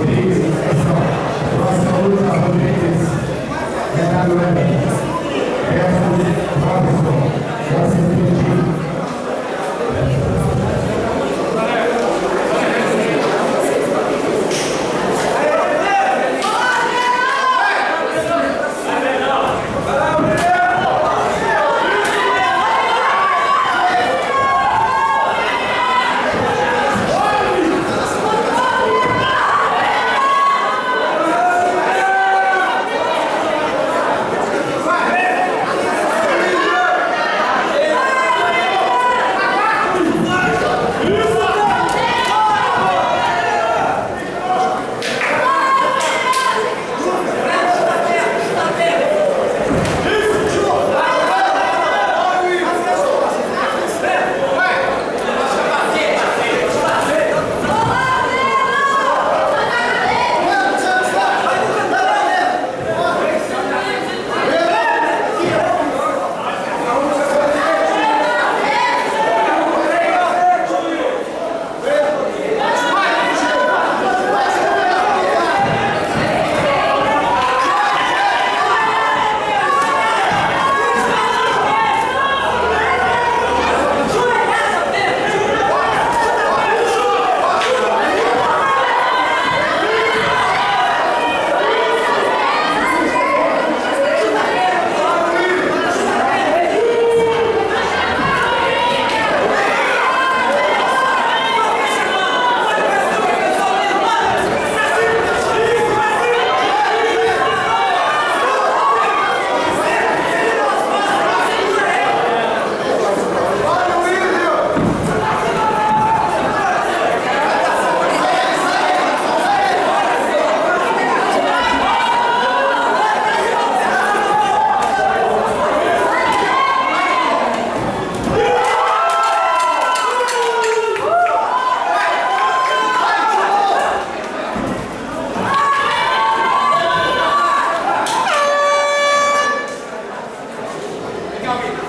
Amen. Copy.